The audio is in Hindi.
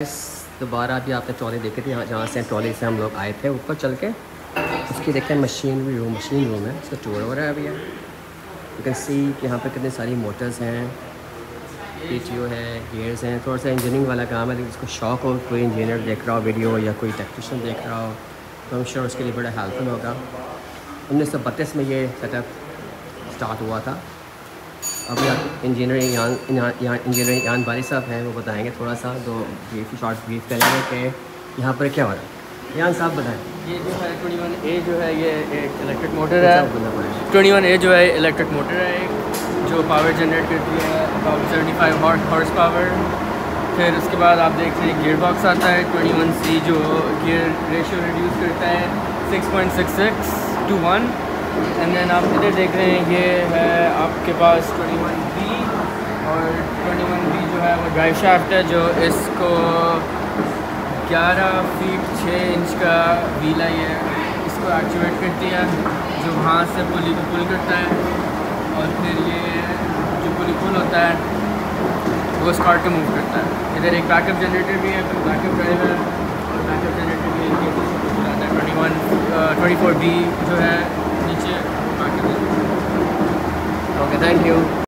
दोबारा अभी आपने ट्रॉली देखी थी, जहाँ से ट्रॉली से हम लोग आए थे, ऊपर चल के। उसकी देखें मशीन रूम मशीन रूम है, उसका टूर हो रहा है अभी यू कैन सी कि यहाँ पर कितनी सारी मोटर्स हैं पी है गेयर्स हैं थोड़ा सा इंजीनियरिंग वाला काम है, लेकिन जिसको शौक हो, कोई इंजीनियर देख रहा हो वीडियो या कोई टेक्नीशियन देख रहा हो तो हम श्योर उसके लिए बड़ा हेल्पफुल होगा। उन्नीस सौ बत्तीस में ये सेटअप स्टार्ट हुआ था। अभी इंजीनियर यहाँ यहाँ इंजीनियर यान बारी साहब हैं वो बताएँगे थोड़ा सा तो ब्रीफ शॉर्ट ब्रीफ करेंगे कि यहाँ पर क्या हो रहा है। यहाँ साहब बताएँ। ये जो है ट्वेंटी वन ए जो है ये एक इलेक्ट्रिक मोटर है। ट्वेंटी वन ए जो है इलेक्ट्रिक मोटर है जो पावर जनरेट करती है about seventy five horse power फिर उसके बाद आप देख रहे हैं गियर बॉक्स आता है ट्वेंटी वन सी जो गियर रेशियो रिड्यूस करता है six point six six to one and then आप इधर देख रहे हैं, ये है आपके पास 21 बी और 21 बी जो है वो ड्राइव शाफ्ट है, जो इसको 11 फीट 6 इंच का व्हील है ये। इसको एक्टिवेट करती है, जो वहाँ से पुली को पुल करता है। और फिर ये जो पुली पुल होता है, वो स्कार्ट को मूव करता है। इधर एक बैकअप जनरेटर भी है, फिर बैकअप ड्राइव है। और बैकअप जनरेटर भी है twenty one twenty four B जो है year.